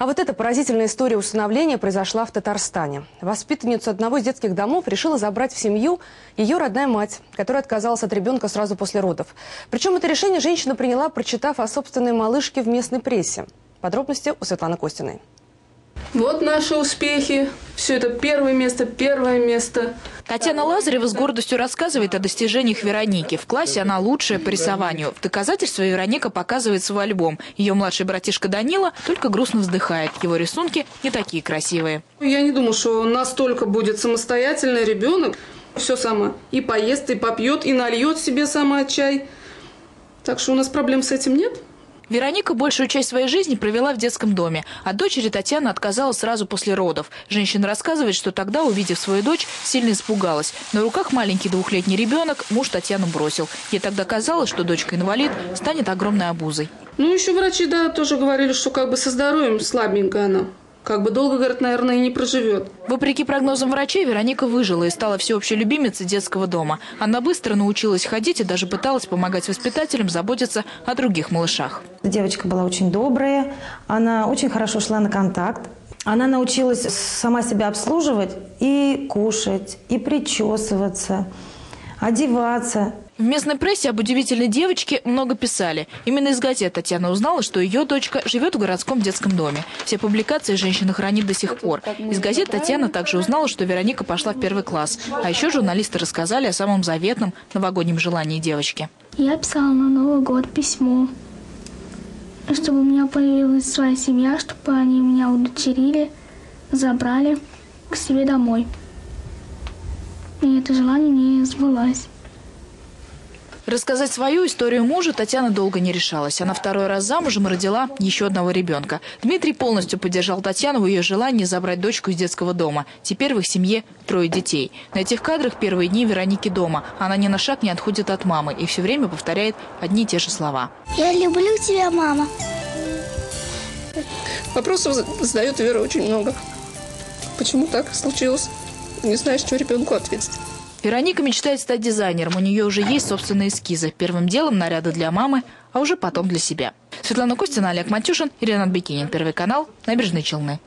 А вот эта поразительная история усыновления произошла в Татарстане. Воспитанницу одного из детских домов решила забрать в семью ее родная мать, которая отказалась от ребенка сразу после родов. Причем это решение женщина приняла, прочитав о собственной малышке в местной прессе. Подробности у Светланы Костиной. Вот наши успехи. Все это первое место, первое место. Татьяна Лазарева с гордостью рассказывает о достижениях Вероники. В классе она лучшая по рисованию. В доказательство Вероника показывает свой альбом. Ее младший братишка Данила только грустно вздыхает. Его рисунки не такие красивые. Я не думаю, что настолько будет самостоятельный ребенок. Все сама. И поест, и попьет, и нальет себе сама чай. Так что у нас проблем с этим нет. Вероника большую часть своей жизни провела в детском доме. От дочери Татьяна отказалась сразу после родов. Женщина рассказывает, что тогда, увидев свою дочь, сильно испугалась. На руках маленький двухлетний ребенок муж Татьяну бросил. Ей тогда казалось, что дочка-инвалид станет огромной обузой. Ну, еще врачи, да, тоже говорили, что как бы со здоровьем слабенькая она. Как бы долго, говорят, наверное, и не проживет. Вопреки прогнозам врачей, Вероника выжила и стала всеобщей любимицей детского дома. Она быстро научилась ходить и даже пыталась помогать воспитателям заботиться о других малышах. Девочка была очень добрая, она очень хорошо шла на контакт. Она научилась сама себя обслуживать и кушать, и причесываться, одеваться. В местной прессе об удивительной девочке много писали. Именно из газет Татьяна узнала, что ее дочка живет в городском детском доме. Все публикации женщина хранит до сих пор. Из газет Татьяна также узнала, что Вероника пошла в первый класс. А еще журналисты рассказали о самом заветном новогоднем желании девочки. Я писала на Новый год письмо, чтобы у меня появилась своя семья, чтобы они меня удочерили, забрали к себе домой. И это желание не сбылось. Рассказать свою историю мужа Татьяна долго не решалась. Она второй раз замужем и родила еще одного ребенка. Дмитрий полностью поддержал Татьяну в ее желании забрать дочку из детского дома. Теперь в их семье трое детей. На этих кадрах первые дни Вероники дома. Она ни на шаг не отходит от мамы и все время повторяет одни и те же слова. Я люблю тебя, мама. Вопросов задает Вера очень много. Почему так случилось? Не знаешь, что ребенку ответить. Вероника мечтает стать дизайнером. У нее уже есть собственные эскизы. Первым делом наряды для мамы, а уже потом для себя. Светлана Костина, Олег Матюшин, Ирина Бикинин. Первый канал. Набережные Челны.